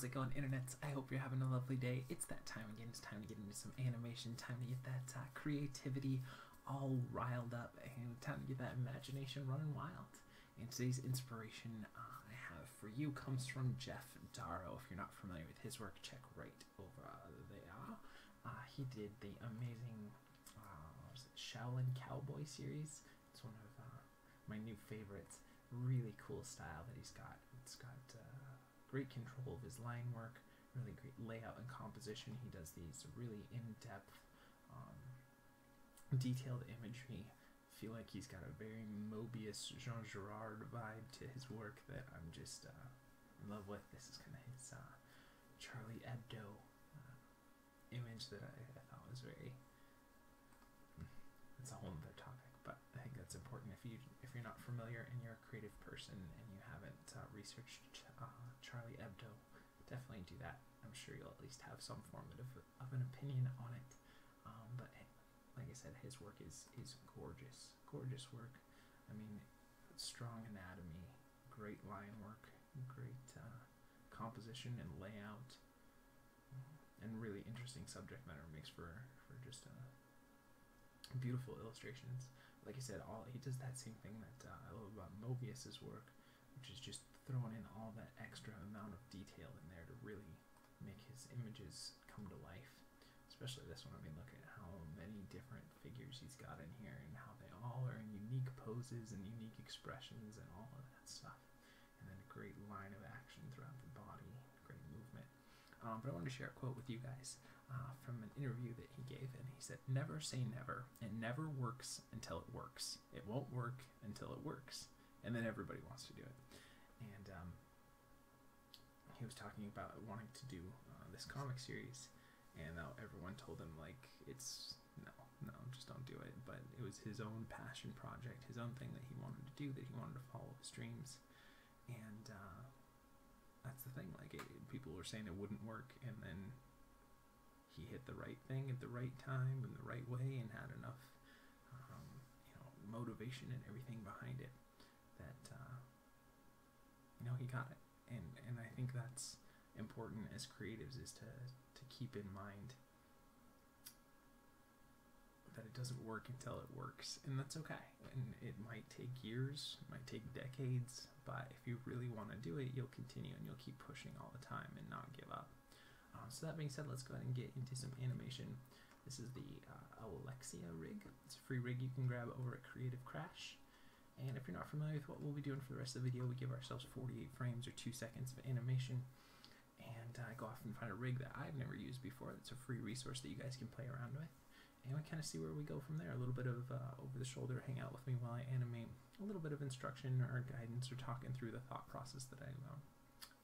How's it going, internets? I hope you're having a lovely day. It's that time again. It's time to get into some animation, time to get that uh, creativity all riled up, and time to get that imagination running wild. And today's inspiration uh, I have for you comes from Geof Darrow. If you're not familiar with his work, check right over there. Uh, he did the amazing uh, Shaolin Cowboy series. It's one of uh, my new favorites. Really cool style that he's got. It's got uh, great control of his line work, really great layout and composition. He does these really in-depth, um, detailed imagery. Feel like he's got a very Moebius Jean Giraud vibe to his work that I'm just uh, in love with. This is kind of his uh, Charlie Hebdo uh, image that I, I thought was very. It's a whole other topic, but I think that's important if you you're not familiar and you're a creative person and you haven't uh, researched uh, Charlie Hebdo, definitely do that. I'm sure you'll at least have some form of, of an opinion on it. Um, but like I said, his work is is gorgeous, gorgeous work. I mean, strong anatomy, great line work, great uh, composition and layout, and really interesting subject matter makes for for just uh, beautiful illustrations. Like I said, all he does that same thing that uh, I love about Moebius's work, which is just throwing in all that extra amount of detail in there to really make his images come to life. Especially this one. I mean, look at how many different figures he's got in here and how they all are in unique poses and unique expressions and all of that stuff. And then a great line of action throughout the body, great movement. Um, but I wanted to share a quote with you guys uh, from an interview that he gave, and he said, Never say never. It never works until it works. It won't work until it works. And then everybody wants to do it. And um, he was talking about wanting to do uh, this comic series and everyone told him like it's no no just don't do it but it was his own passion project his own thing that he wanted to do that he wanted to follow his dreams and uh, that's the thing like it, people were saying it wouldn't work and then he hit the right thing at the right time in the right way and had enough um, you know motivation and everything behind it that uh, you know he got it and and I think that's important as creatives is to to keep in mind that it doesn't work until it works, and that's okay. And it might take years, might take decades, but if you really want to do it, you'll continue and you'll keep pushing all the time and not give up. Uh, so that being said, let's go ahead and get into some animation. This is the uh, Alexia rig. It's a free rig you can grab over at Creative Crash. And if you're not familiar with what we'll be doing for the rest of the video, we give ourselves 48 frames or 2 seconds of animation and uh, go off and find a rig that I've never used before. That's a free resource that you guys can play around with. And we kind of see where we go from there. A little bit of uh, over the shoulder, hang out with me while I animate. A little bit of instruction or guidance or talking through the thought process that I'm uh,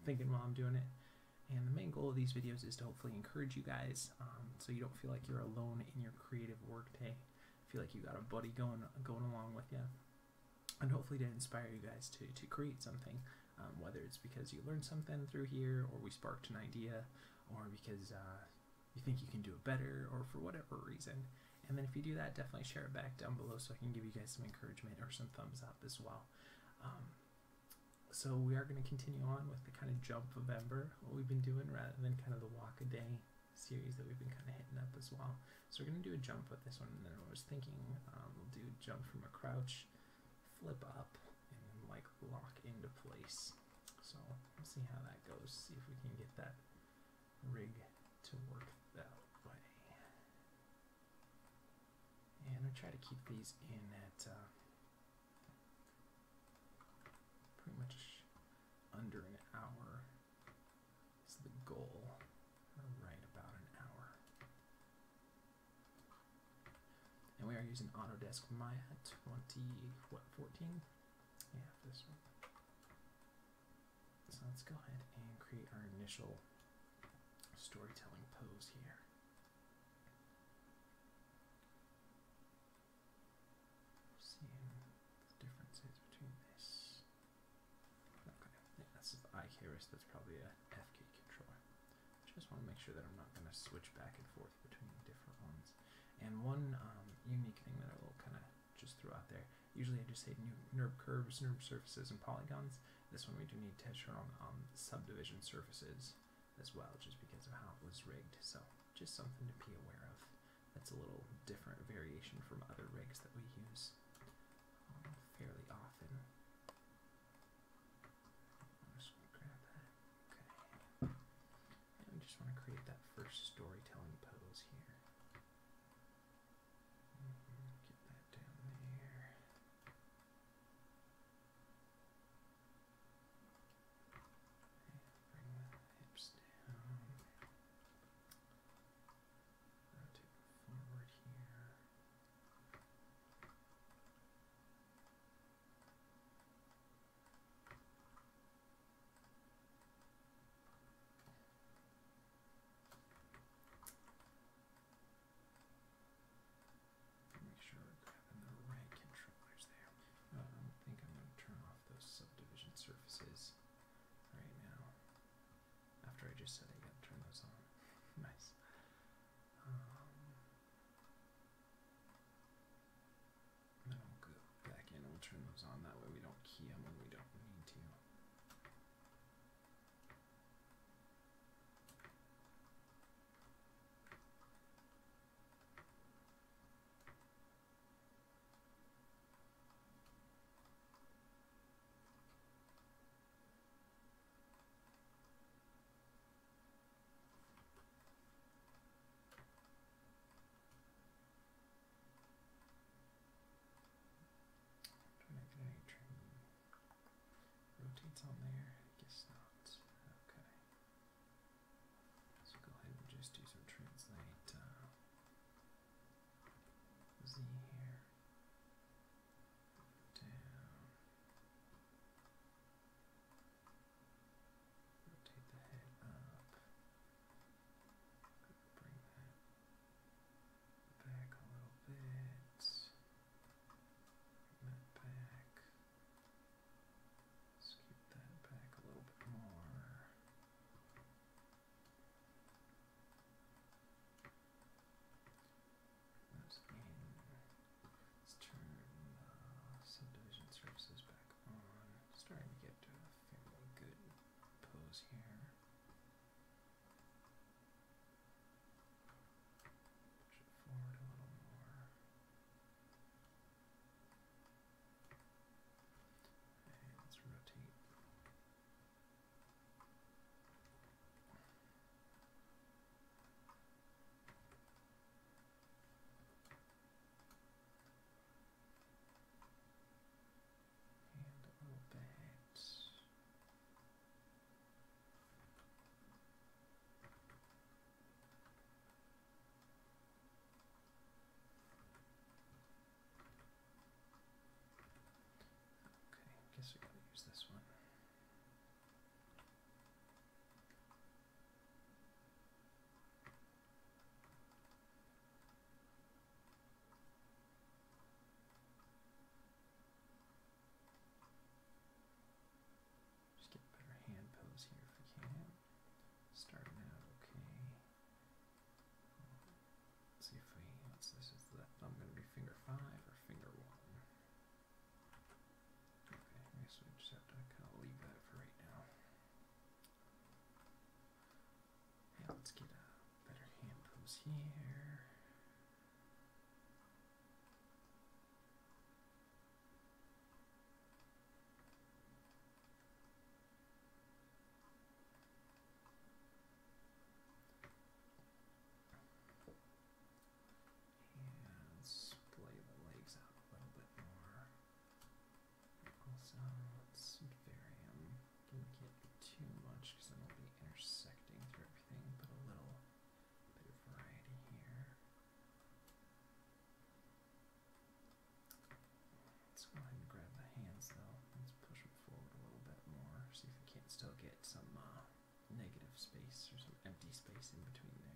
thinking while I'm doing it. And the main goal of these videos is to hopefully encourage you guys um, so you don't feel like you're alone in your creative workday. Feel like you got a buddy going going along with you. And hopefully to inspire you guys to, to create something um, whether it's because you learned something through here, or we sparked an idea, or because uh, you think you can do it better, or for whatever reason. And then if you do that, definitely share it back down below so I can give you guys some encouragement or some thumbs up as well. Um, so we are going to continue on with the kind of jump of Ember, what we've been doing, rather than kind of the walk a day series that we've been kind of hitting up as well. So we're going to do a jump with this one, and then I was thinking um, we'll do jump from a crouch, flip up, and then like lock into place. So let's see how that goes. See if we can get that rig to work that way. And I try to keep these in at uh, pretty much under an hour is the goal. Right about an hour. And we are using Autodesk Maya 20, what, 14? Yeah, this one. So let's go ahead and create our initial switch back and forth between different ones. And one um, unique thing that I will kind of just throw out there, usually I just say NURB curves, NURB surfaces, and polygons. This one we do need to turn on um, subdivision surfaces as well, just because of how it was rigged. So just something to be aware of. That's a little different variation from other rigs that we use um, fairly often. yourself. It's on there. Let's get a better hand pose here. still get some uh, negative space or some empty space in between there.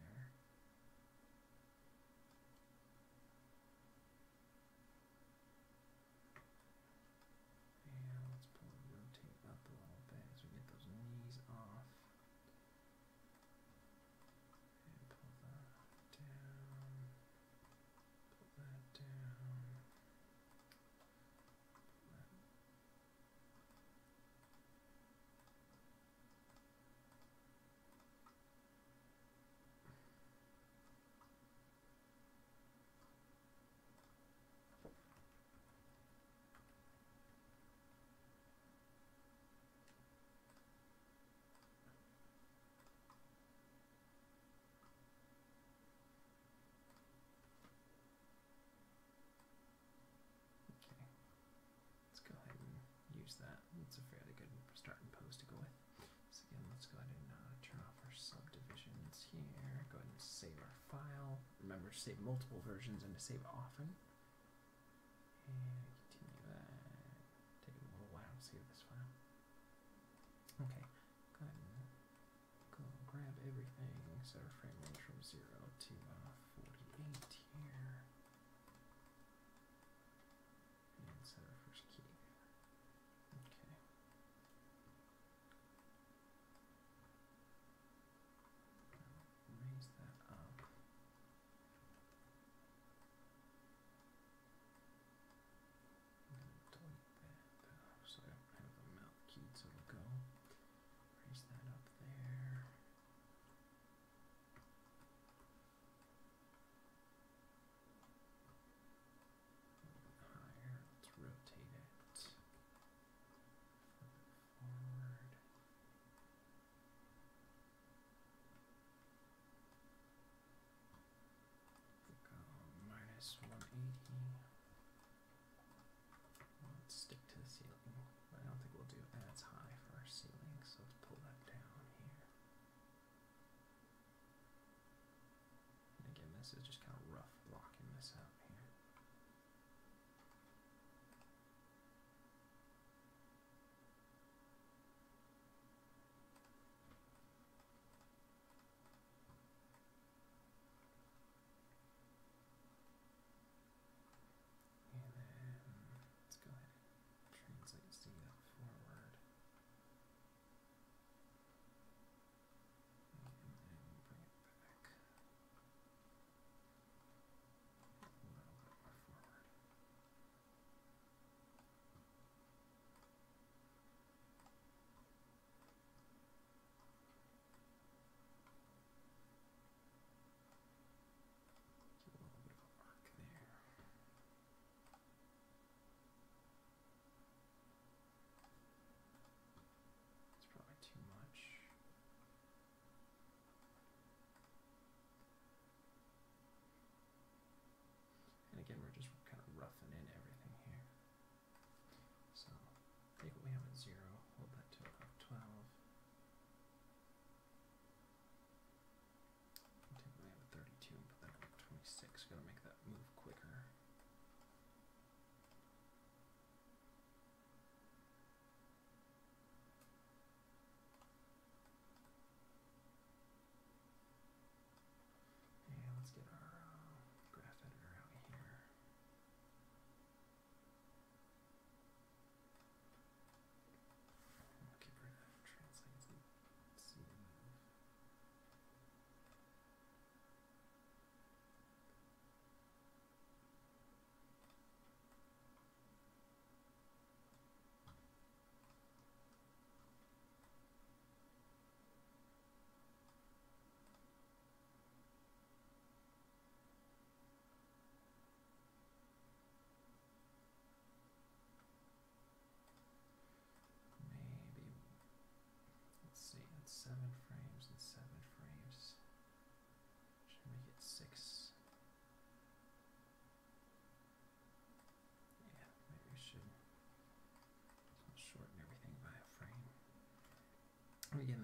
to save multiple versions and to save often. And continue that. Take a little while to save this file. Okay, go ahead and go grab everything. Set our frame range from 0 to uh, thinking.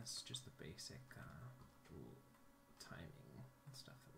guess just the basic uh, timing and stuff that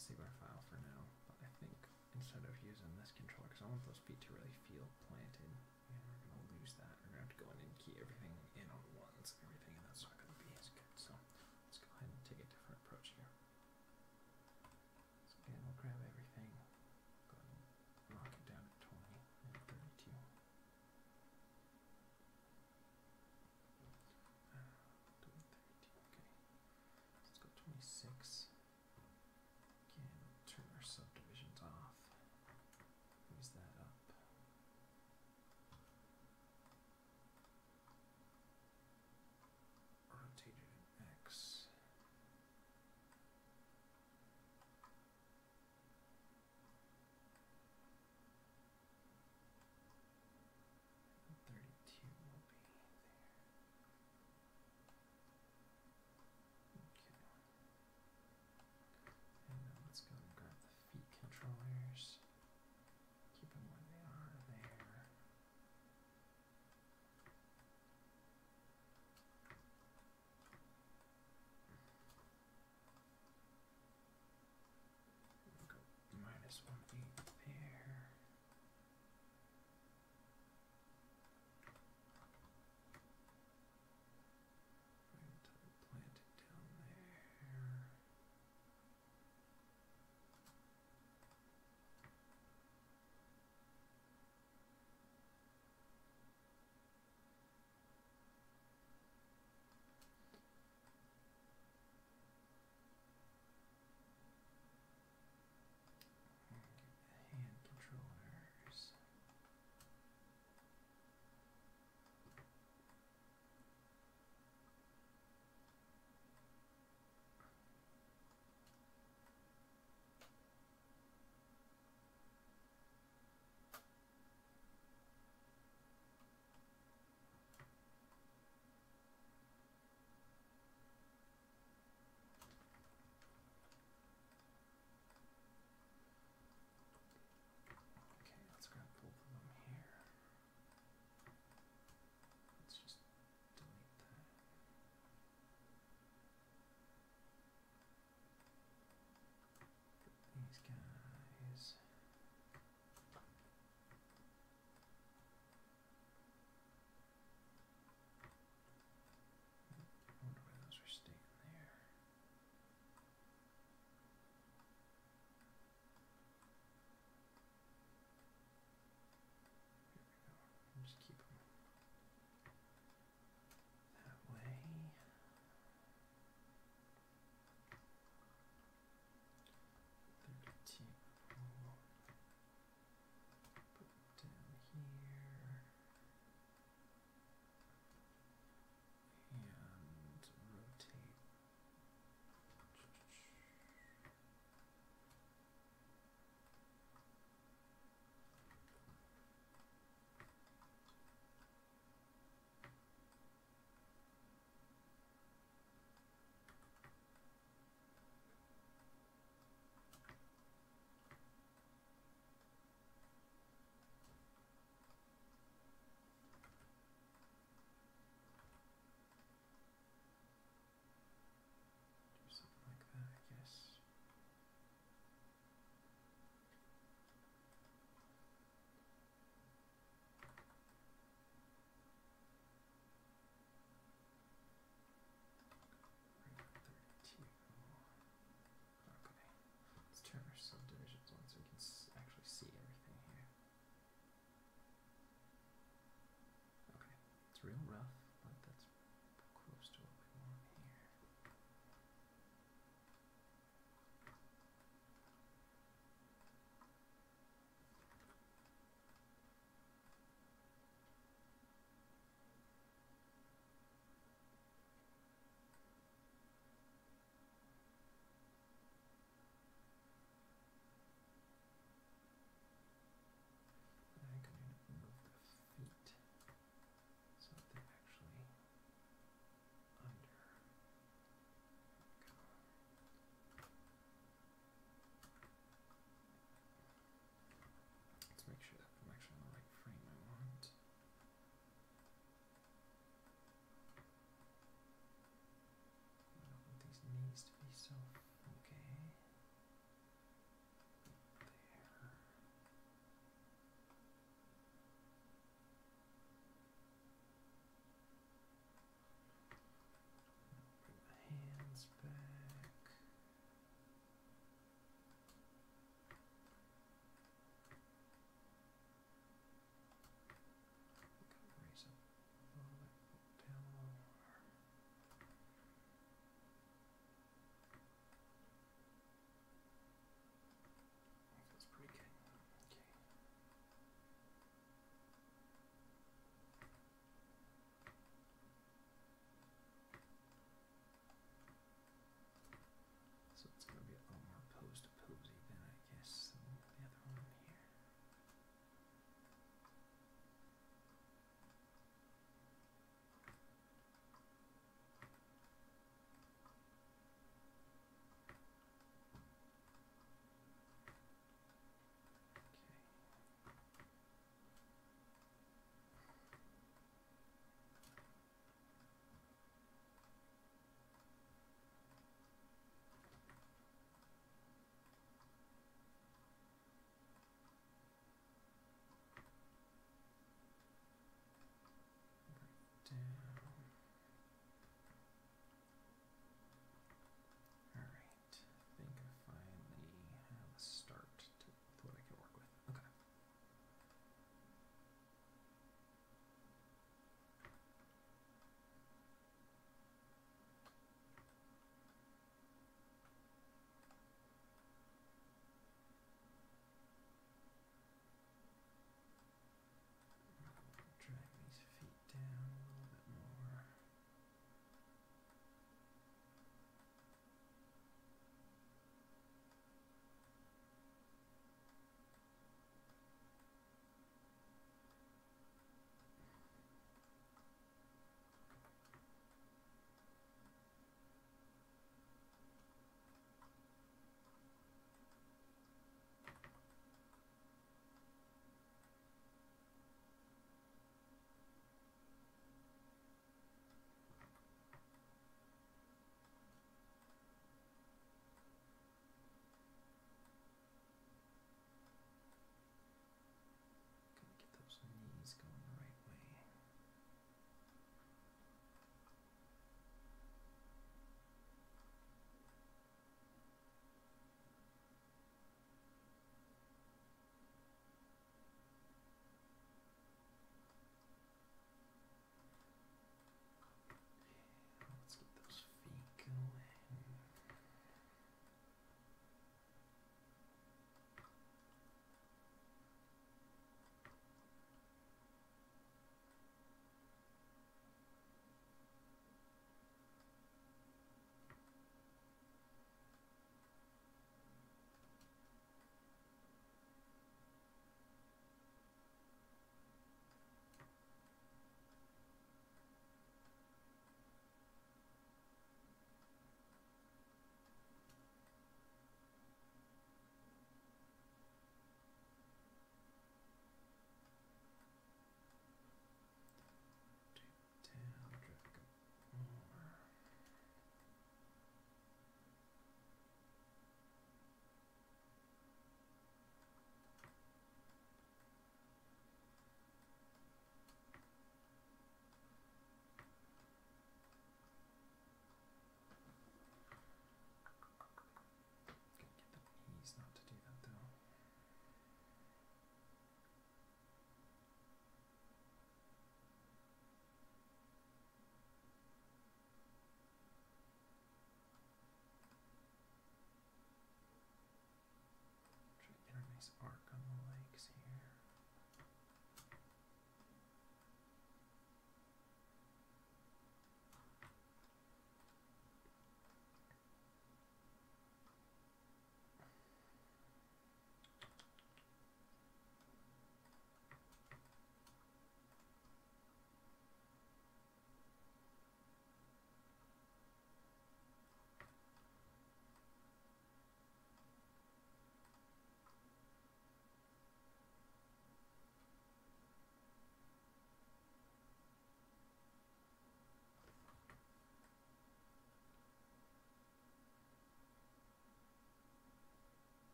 save our file for now. But I think instead of using this controller, because I want those feet to really feel planted, and we're going to lose that. We're going to have to go in and key everything in on ones, everything, and that's not going so.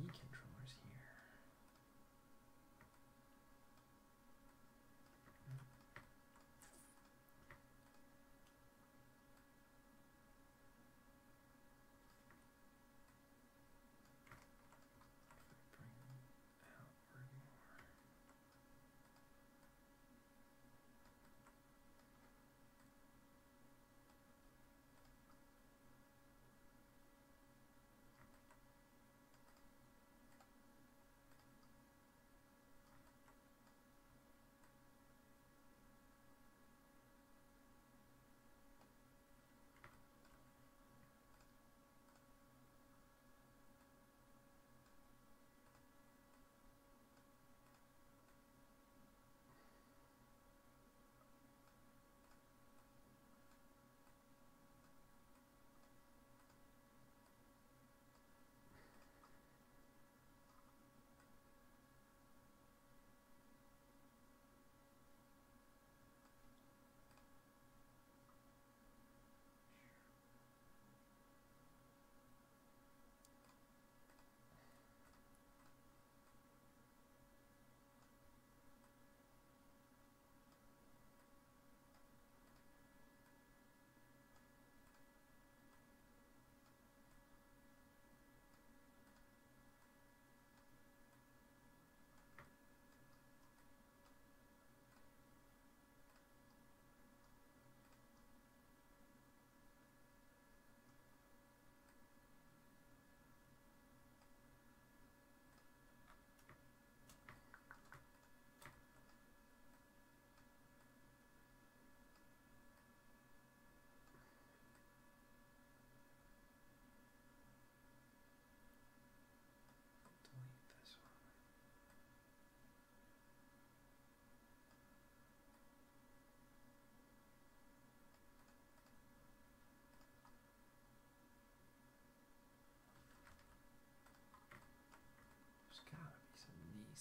Controllers here.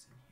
in here.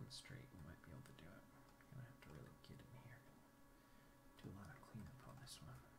Them straight, we might be able to do it. Gonna have to really get in here. Do a lot of cleanup on this one.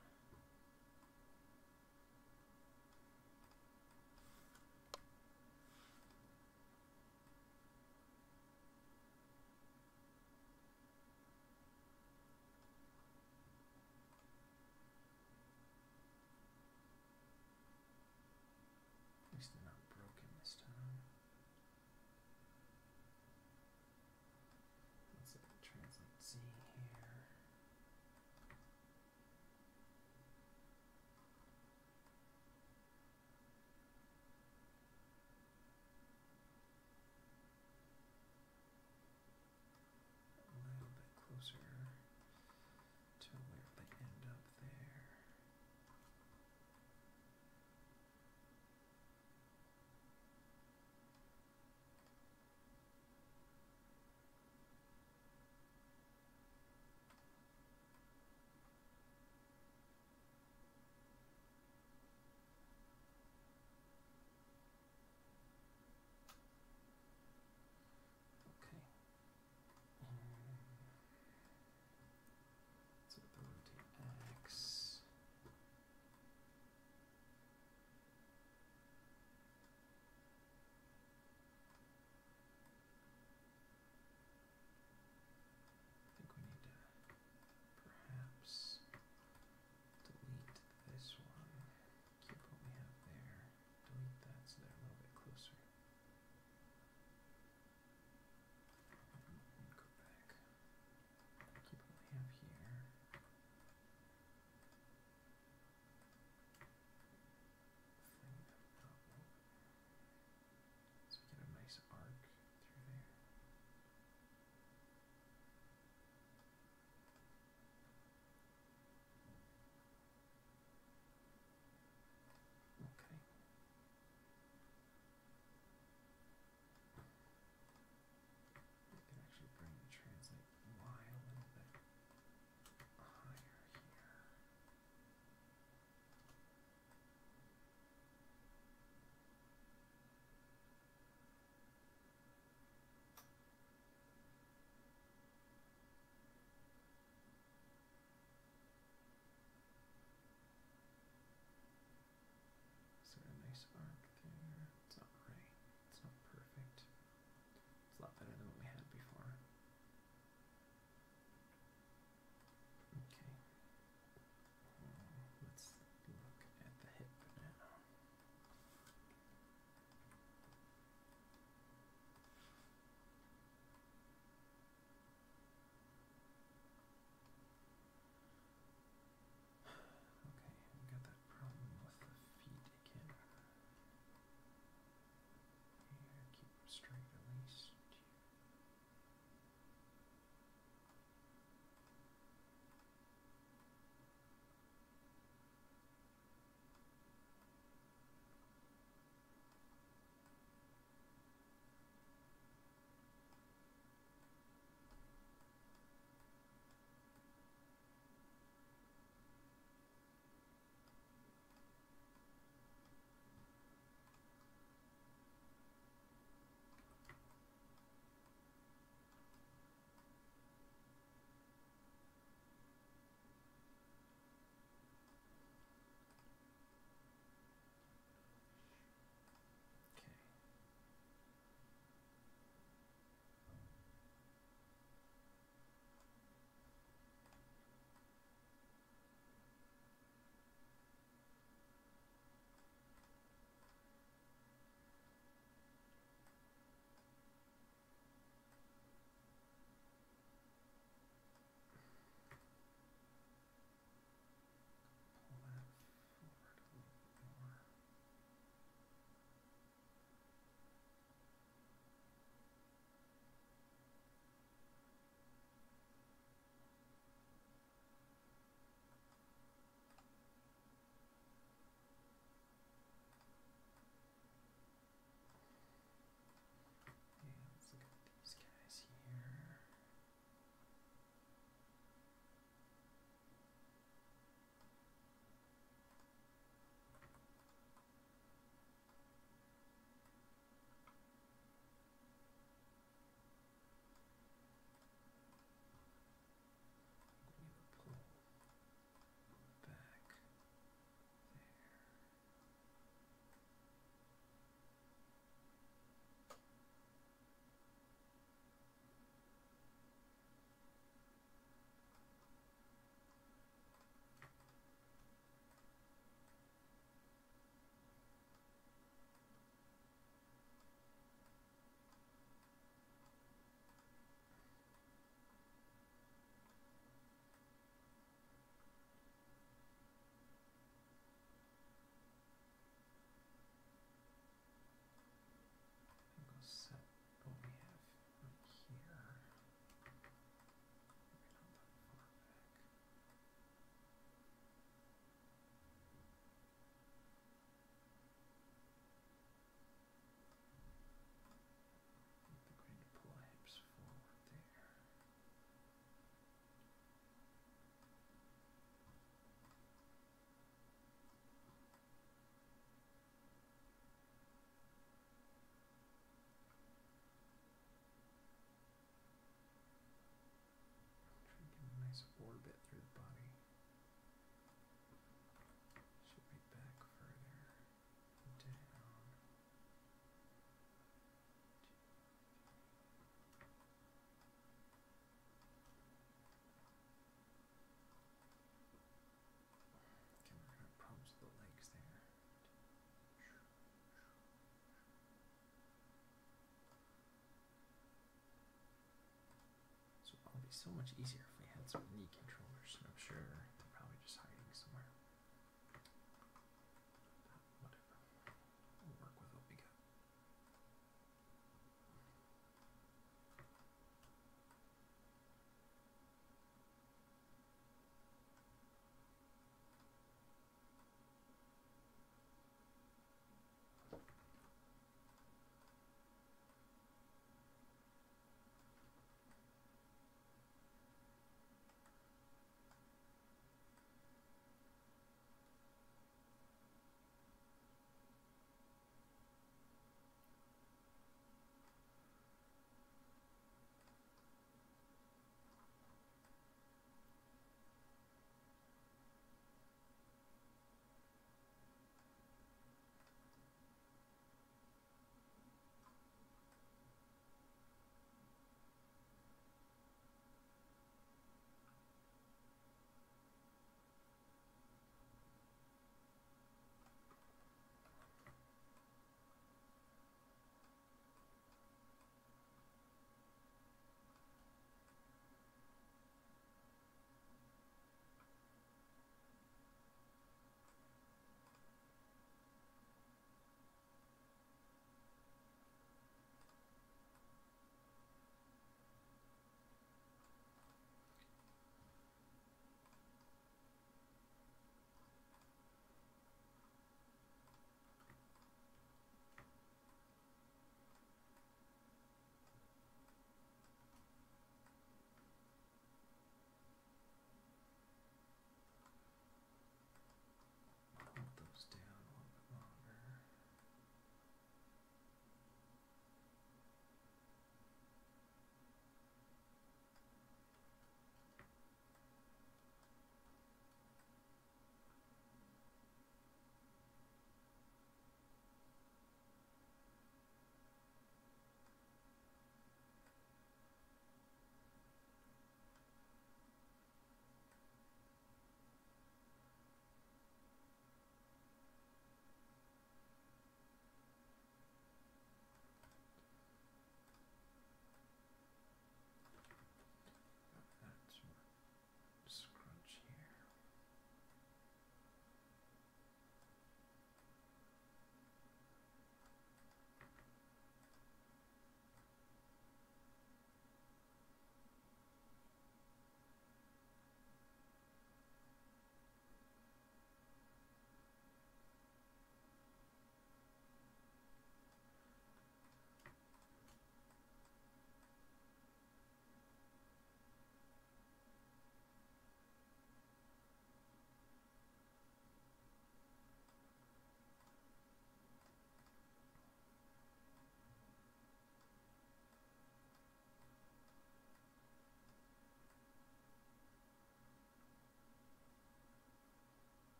So much easier if we had some knee controllers. I'm sure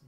Z.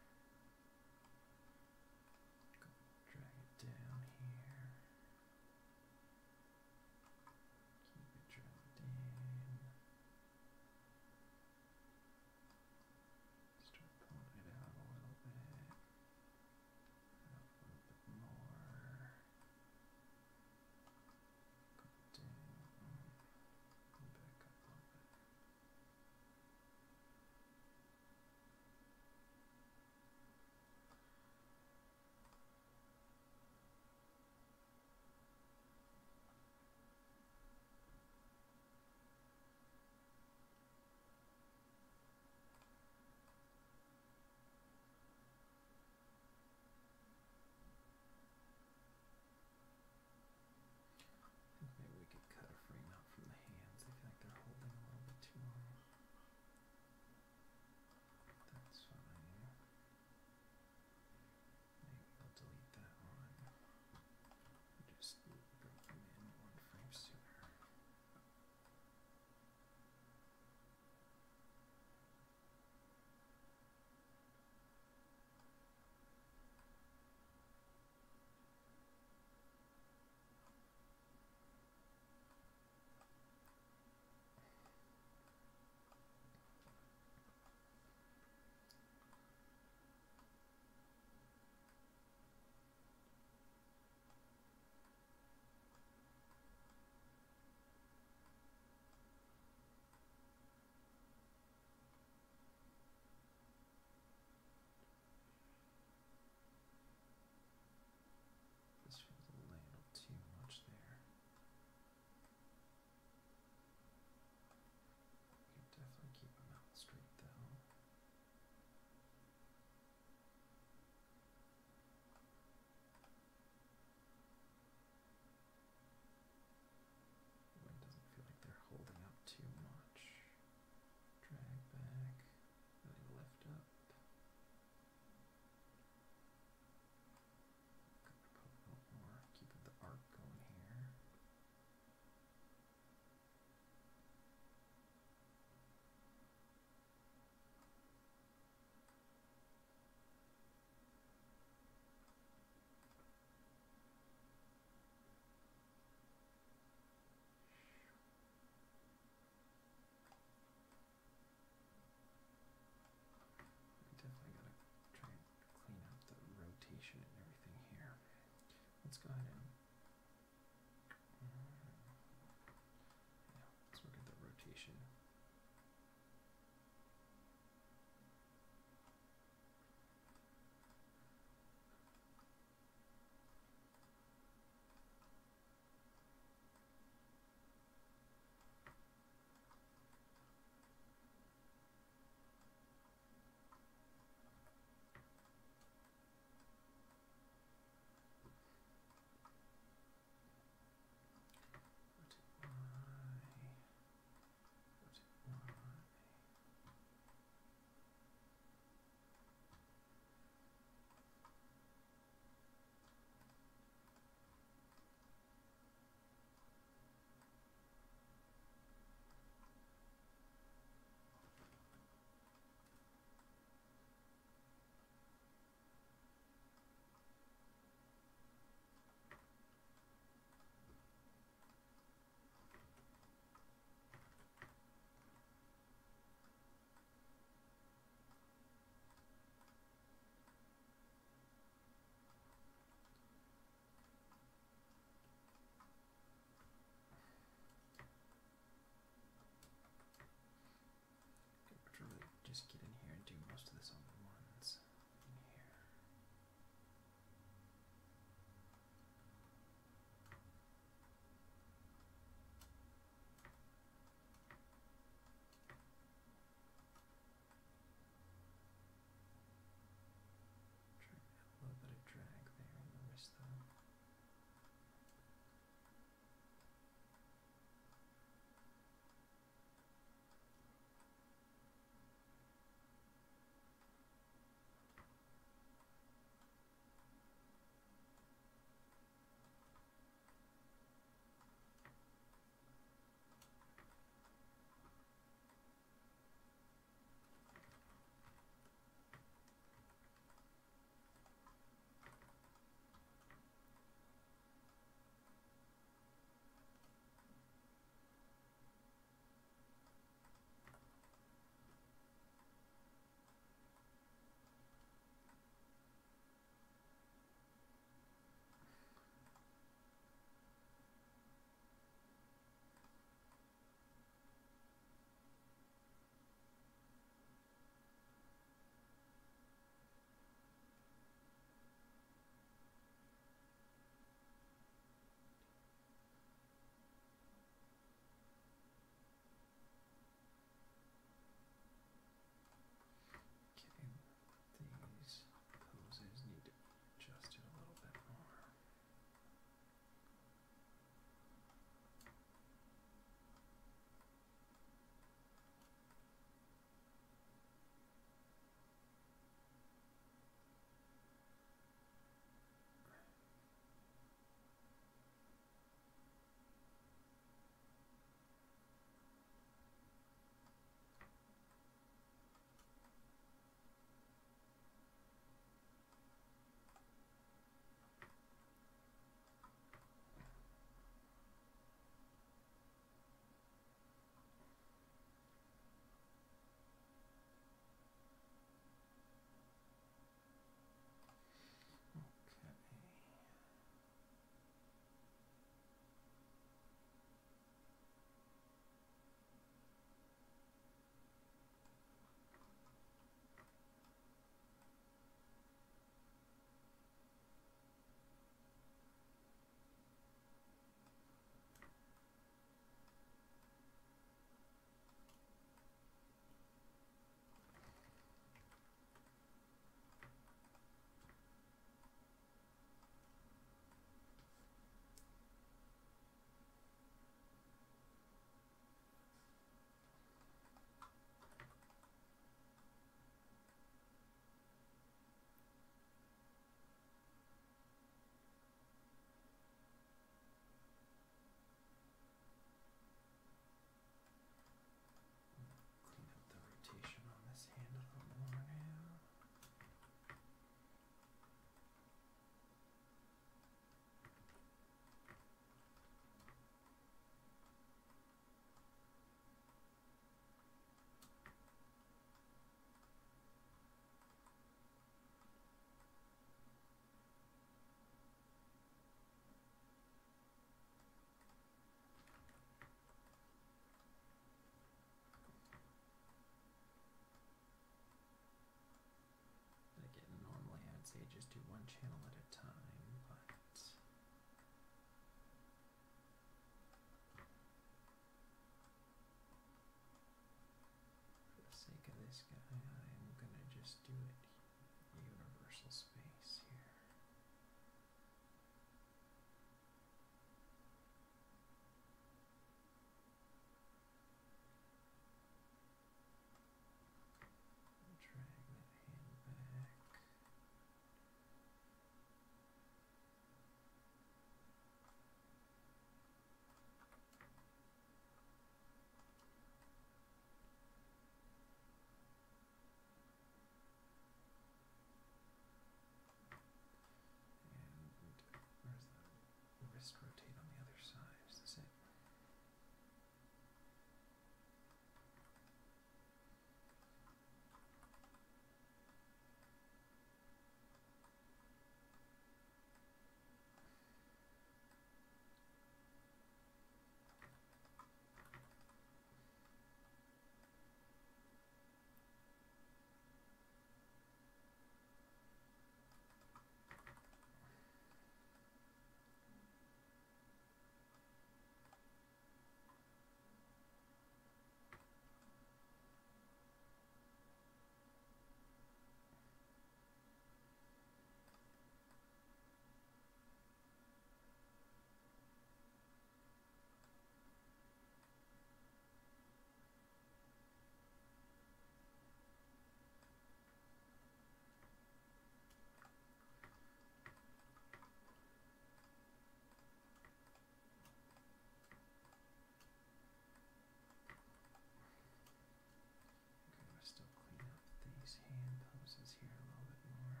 differences here a little bit more.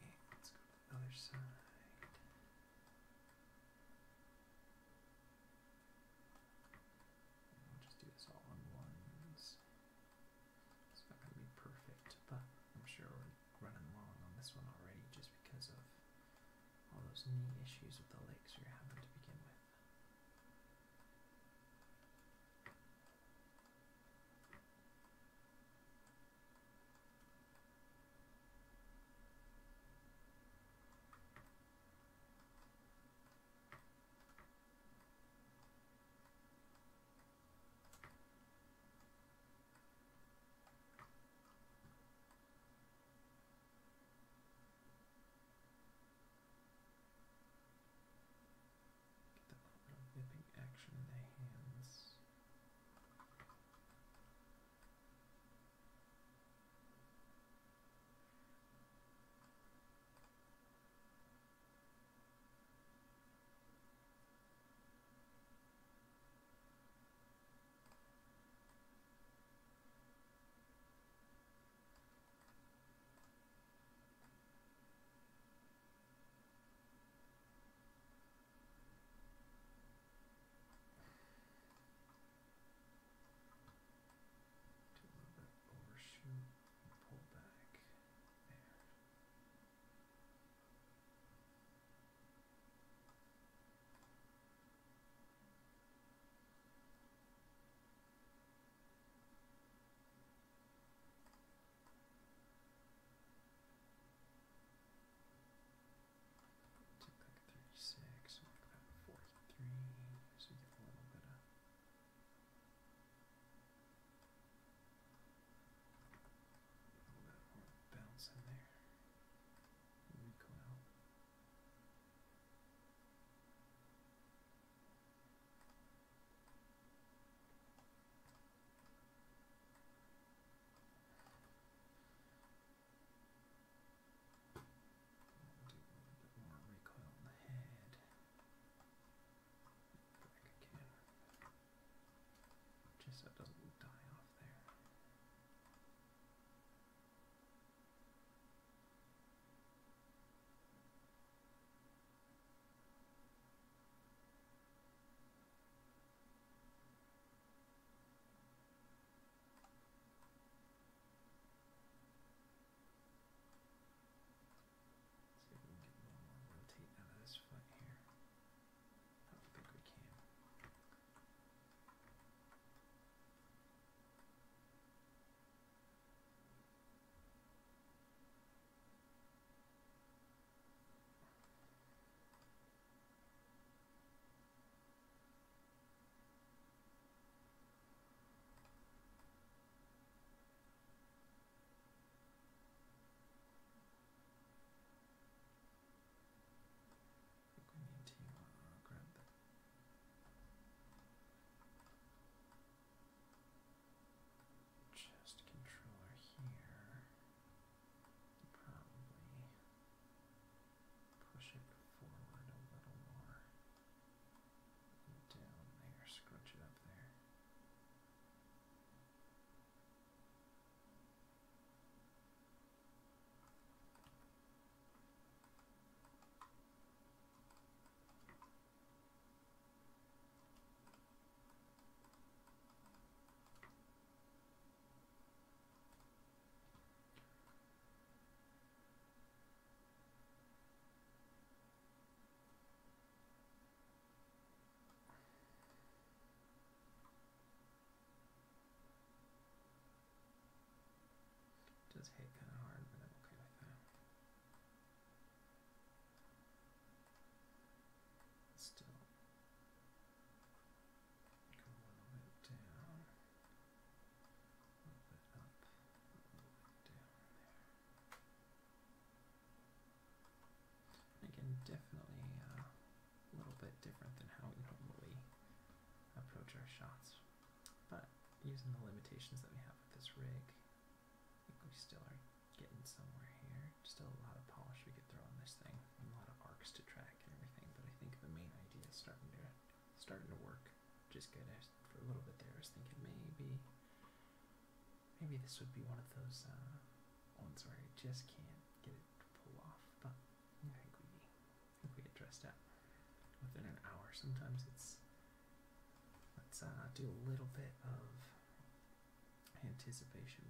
Okay, let's go to the other side. Knee issues with the legs you're having to does hit kind of hard, but I'm okay with that. Still. Again, definitely uh, a little bit different than how we normally approach our shots, but using the limitations that we have with this rig, we still are getting somewhere here. Still a lot of polish we could throw on this thing, and a lot of arcs to track and everything, but I think the main idea is starting to starting to work just good. I, for a little bit there, I was thinking maybe maybe this would be one of those uh, ones where I just can't get it to pull off, but I think we I think we get dressed up within an hour. Sometimes it's let's uh, do a little bit of anticipation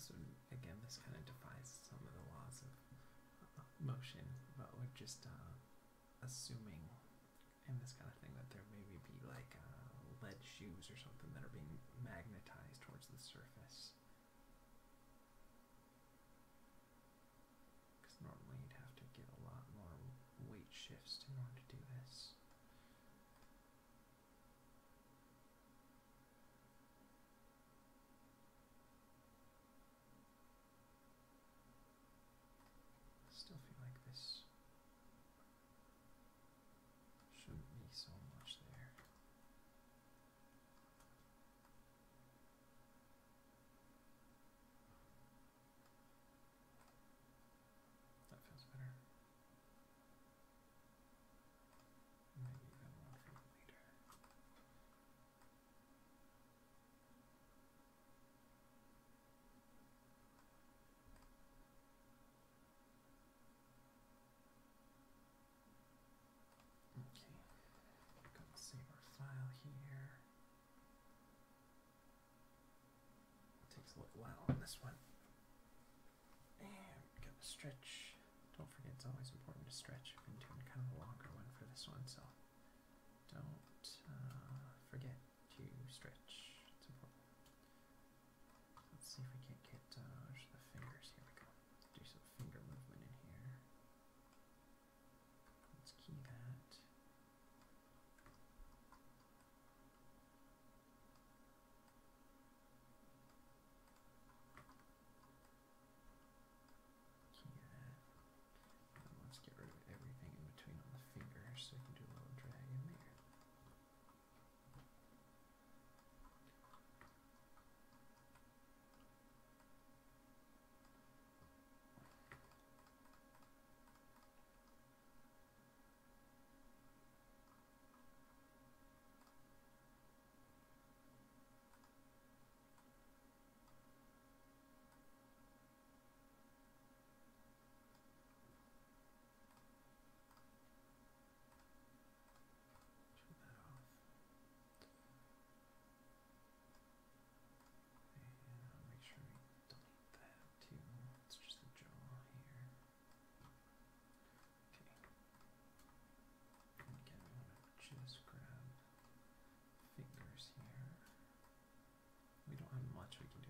this would again this kind of defies some of the laws of uh, motion, but we're just uh, assuming in this kind of thing that there maybe be like uh, lead shoes or something that are being magnetized towards the surface. This one. And gonna stretch. Don't forget, it's always important to stretch. I've been doing kind of a longer one for this one, so don't uh, forget to stretch. It's important. Let's see if we can't get uh, just the fingers. Here we go. Do some finger movement in here. Let's key that. Key that. And let's get rid of everything in between on the fingers so we can do a little drag in there. Turn that off. And I'll make sure we delete that too. It's just a jaw here. Okay. And again, we want to just grab fingers here. We don't have much we can do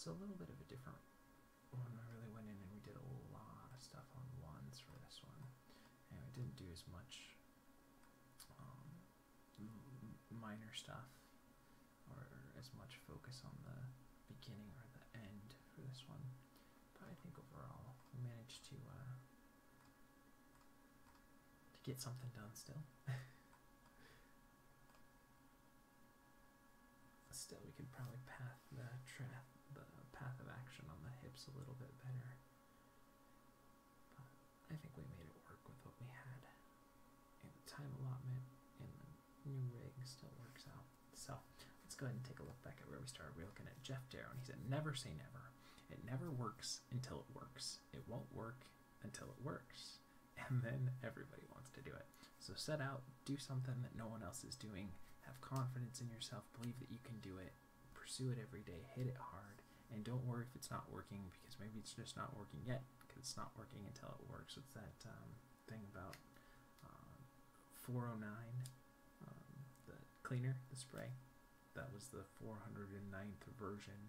So a little bit of a different one. I really went in and we did a lot of stuff on ones for this one, and we didn't do as much um, minor stuff or as much focus on the beginning or the end for this one. But I think overall we managed to uh, to get something done still. still, we could probably path the tra- the path of action on the hips a little bit better. But I think we made it work with what we had, and the time allotment and the new rig still works out. So let's go ahead and take a look back at where we started. We're looking at Geof Darrow, and he said, "Never say never. It never works until it works. It won't work until it works, and then everybody wants to do it. So set out, do something that no one else is doing. Have confidence in yourself. Believe that you can do it. Pursue it every day. Hit it hard, and don't worry if it's not working because maybe it's just not working yet. Because it's not working until it works. It's that um, thing about uh, 409? Um, the cleaner, the spray. That was the 409th version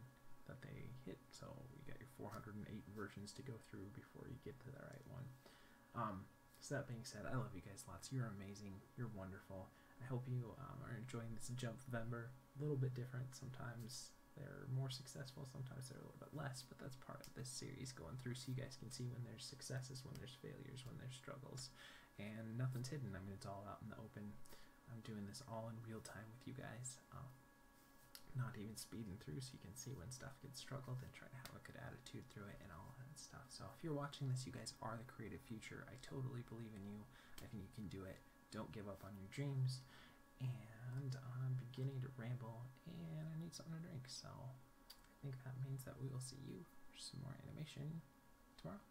that they hit. So you got your 408 versions to go through before you get to the right one. Um, so that being said, I love you guys lots. You're amazing. You're wonderful. I hope you um, are enjoying this jumpvember. A little bit different. Sometimes they're more successful. Sometimes they're a little bit less. But that's part of this series going through, so you guys can see when there's successes, when there's failures, when there's struggles, and nothing's hidden. I mean, it's all out in the open. I'm doing this all in real time with you guys. Um, not even speeding through so you can see when stuff gets struggled and try to have a good attitude through it and all that stuff. So if you're watching this, you guys are the creative future. I totally believe in you. I think you can do it. Don't give up on your dreams. And I'm beginning to ramble and I need something to drink. So I think that means that we will see you for some more animation tomorrow.